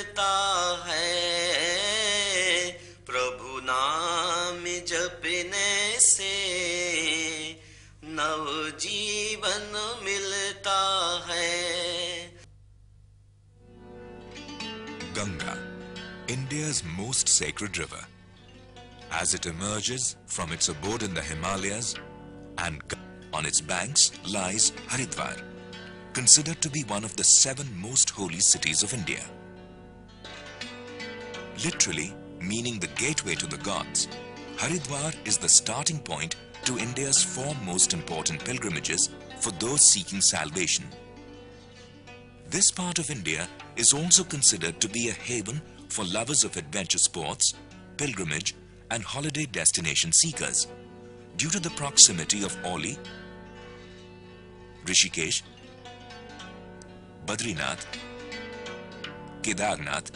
मिलता है प्रभु नाम जपने से नव जीवन मिलता है Ganga, India's most sacred river. As it emerges from its abode in the Himalayas and g- on its banks lies Haridwar, considered to be one of the seven most holy cities of India. Literally meaning the gateway to the gods, Haridwar is the starting point to India's four most important pilgrimages for those seeking salvation. This part of India is also considered to be a haven for lovers of adventure sports, pilgrimage, and holiday destination seekers due to the proximity of Auli, Rishikesh, Badrinath, Kedarnath,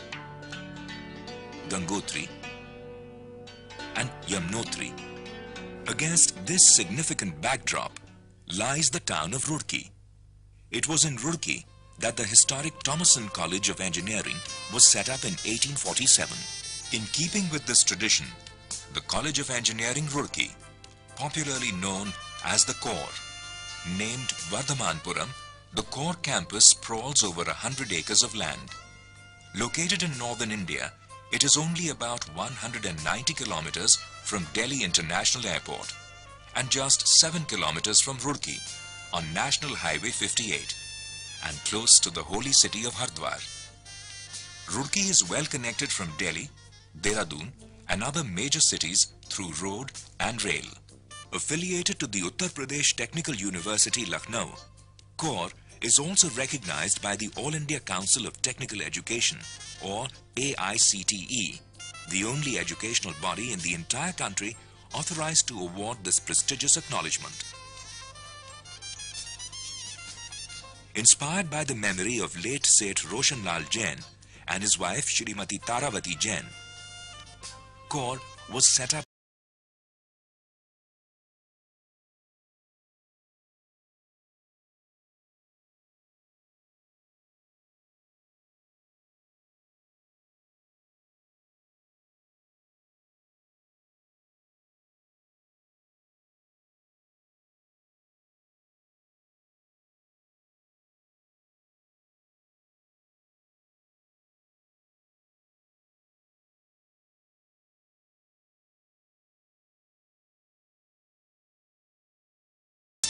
Gangotri, and Yamnotri. Against this significant backdrop lies the town of Roorkee. It was in Roorkee that the historic Thomason College of Engineering was set up in 1847. In keeping with this tradition, the College of Engineering Roorkee, popularly known as the COER, named Vardhamanpuram, the COER campus sprawls over a hundred acres of land. Located in northern India, it is only about 190 kilometers from Delhi International Airport and just 7 kilometers from Roorkee on National Highway 58 and close to the holy city of Hardwar. Roorkee is well connected from Delhi, Dehradun and other major cities through road and rail. Affiliated to the Uttar Pradesh Technical University Lucknow, COER is also recognized by the All India Council of Technical Education or AICTE, the only educational body in the entire country authorized to award this prestigious acknowledgement. Inspired by the memory of late Seth Roshan Lal Jain and his wife Shrimati Taravati Jain, COER was set up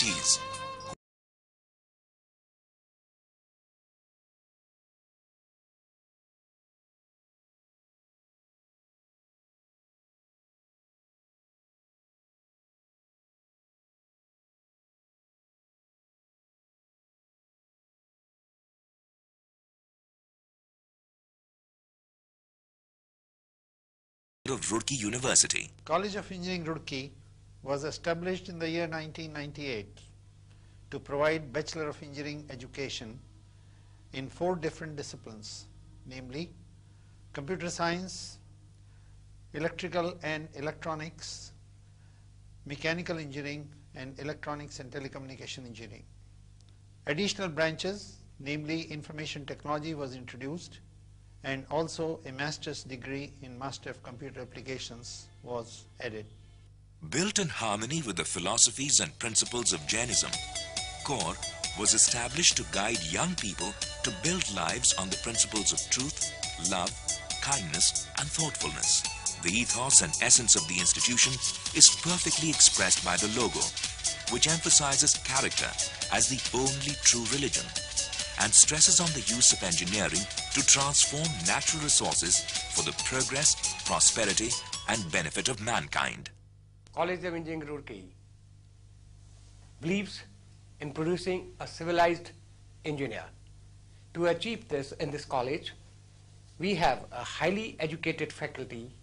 trustees of Roorkee University. College of Engineering Roorkee was established in the year 1998 to provide Bachelor of Engineering education in four different disciplines, namely computer science, electrical and electronics, mechanical engineering, and electronics and telecommunication engineering. Additional branches, namely information technology was introduced and also a master's degree in Master of Computer Applications was added. Built in harmony with the philosophies and principles of Jainism, COER was established to guide young people to build lives on the principles of truth, love, kindness, and thoughtfulness. The ethos and essence of the institution is perfectly expressed by the logo, which emphasizes character as the only true religion and stresses on the use of engineering to transform natural resources for the progress, prosperity, and benefit of mankind. College of Engineering Roorkee believes in producing a civilized engineer. To achieve this in this college, we have a highly educated faculty,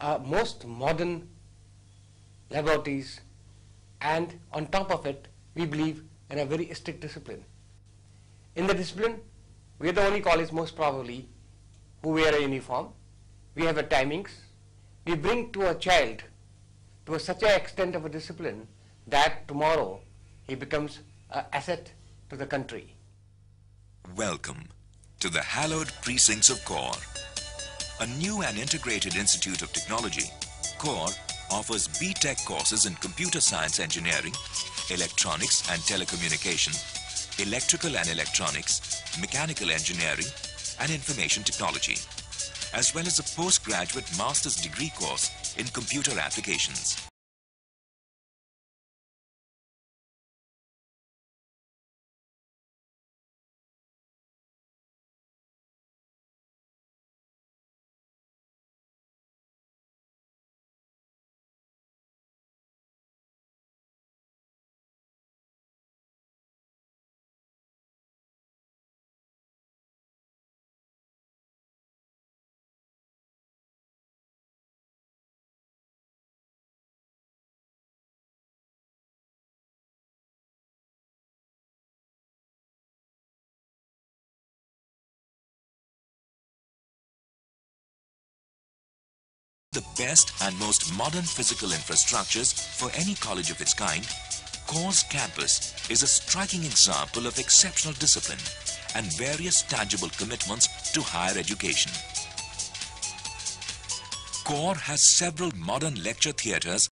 uh, most modern laboratories, and on top of it, we believe in a very strict discipline. In the discipline, we are the only college most probably who wear a uniform. We have a timings. We bring to a child to such an extent of a discipline that tomorrow he becomes an asset to the country. Welcome to the hallowed precincts of COER. A new and integrated institute of technology, COER offers B.Tech courses in computer science engineering, electronics and telecommunication, electrical and electronics, mechanical engineering, and information technology, as well as a postgraduate master's degree course in computer applications. The best and most modern physical infrastructures for any college of its kind, COER's campus is a striking example of exceptional discipline and various tangible commitments to higher education. COER has several modern lecture theatres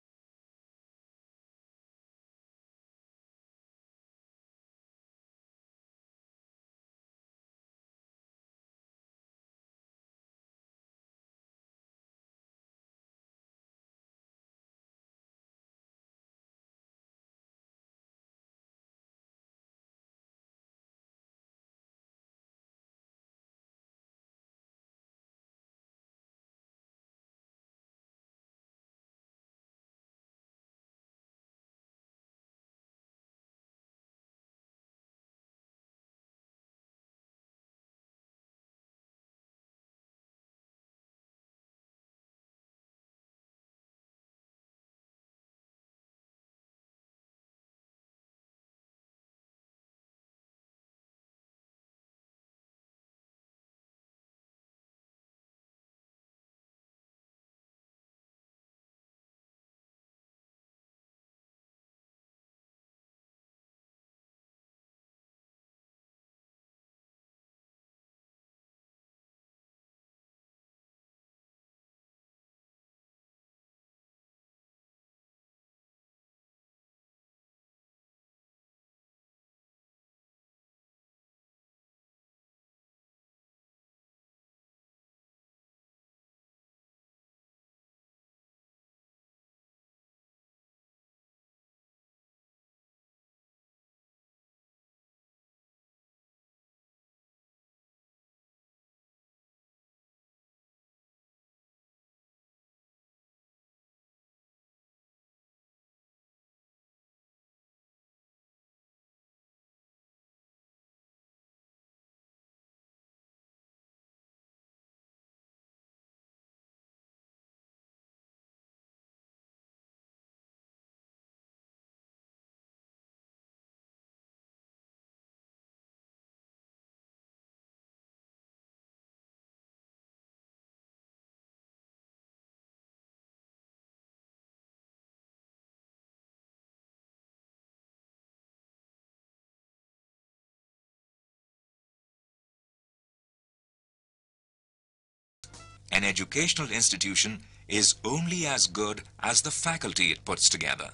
An educational institution is only as good as the faculty it puts together.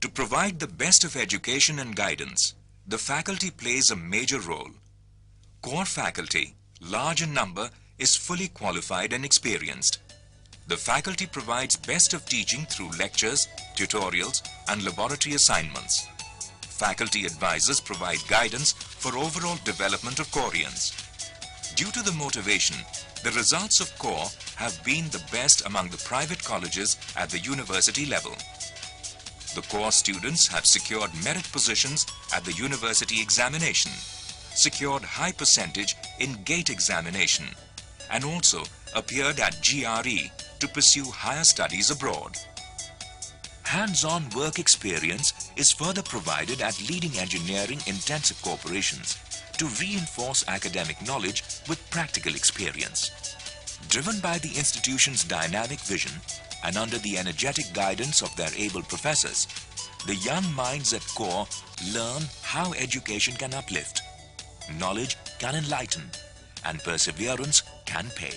To provide the best of education and guidance, the faculty plays a major role. COER faculty, large in number, is fully qualified and experienced. The faculty provides best of teaching through lectures, tutorials, and laboratory assignments. Faculty advisors provide guidance for overall development of Koreans. Due to the motivation, the results of COER have been the best among the private colleges at the university level. The COER students have secured merit positions at the university examination, secured high percentage in GATE examination, and also appeared at GRE to pursue higher studies abroad. Hands-on work experience is further provided at leading engineering intensive corporations to reinforce academic knowledge with practical experience. Driven by the institution's dynamic vision, and under the energetic guidance of their able professors, the young minds at COER learn how education can uplift, knowledge can enlighten, and perseverance can pay.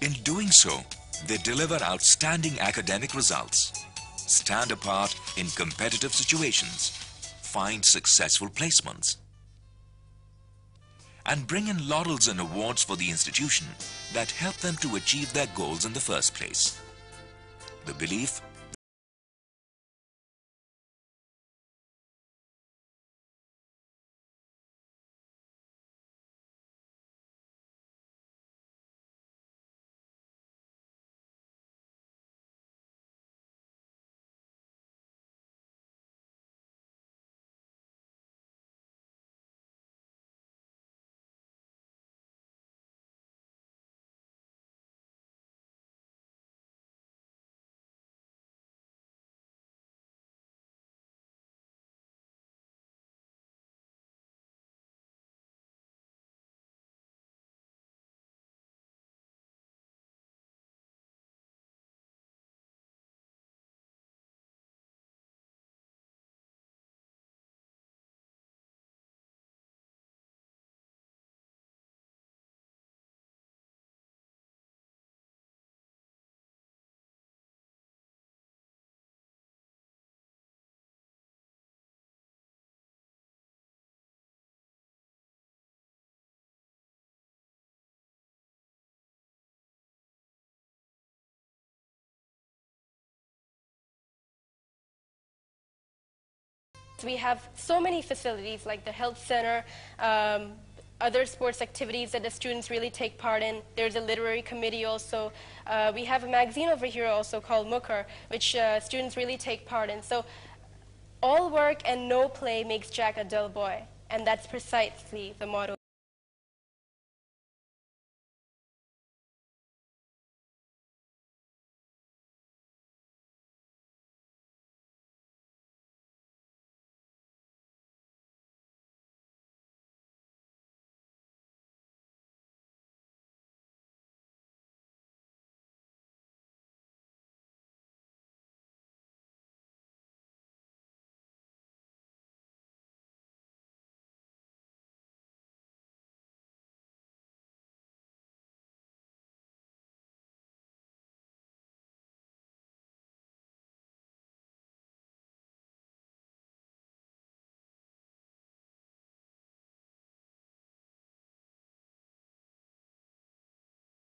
In doing so, they deliver outstanding academic results, stand apart in competitive situations, find successful placements, and bring in laurels and awards for the institution that help them to achieve their goals in the first place. The belief We have so many facilities like the health center, um, other sports activities that the students really take part in. There's a literary committee also. Uh, we have a magazine over here also called Mukhar, which uh, students really take part in. So all work and no play makes Jack a dull boy. And that's precisely the motto.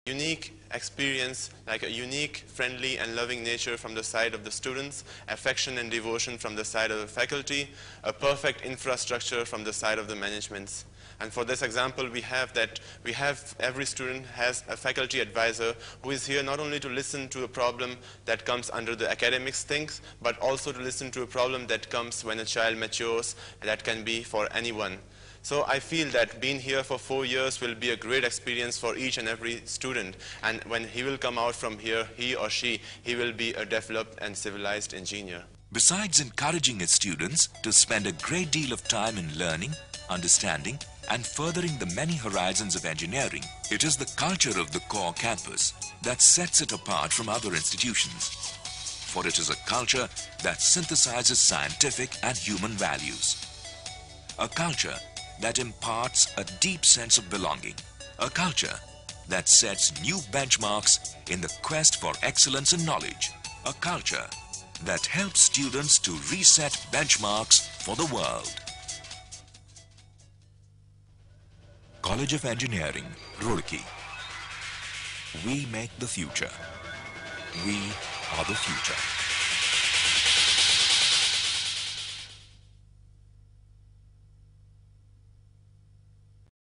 Unique experience, like a unique, friendly and loving nature from the side of the students, affection and devotion from the side of the faculty, a perfect infrastructure from the side of the managements. And for this example, we have that we have every student has a faculty advisor who is here not only to listen to a problem that comes under the academics things, but also to listen to a problem that comes when a child matures, that can be for anyone. So I feel that being here for four years will be a great experience for each and every student. And when he will come out from here, he or she, he will be a developed and civilized engineer. Besides encouraging its students to spend a great deal of time in learning, understanding, and furthering the many horizons of engineering, it is the culture of the COER campus that sets it apart from other institutions. For it is a culture that synthesizes scientific and human values. A culture that imparts a deep sense of belonging. A culture that sets new benchmarks in the quest for excellence in knowledge. A culture that helps students to reset benchmarks for the world. College of Engineering, Roorkee. We make the future. We are the future.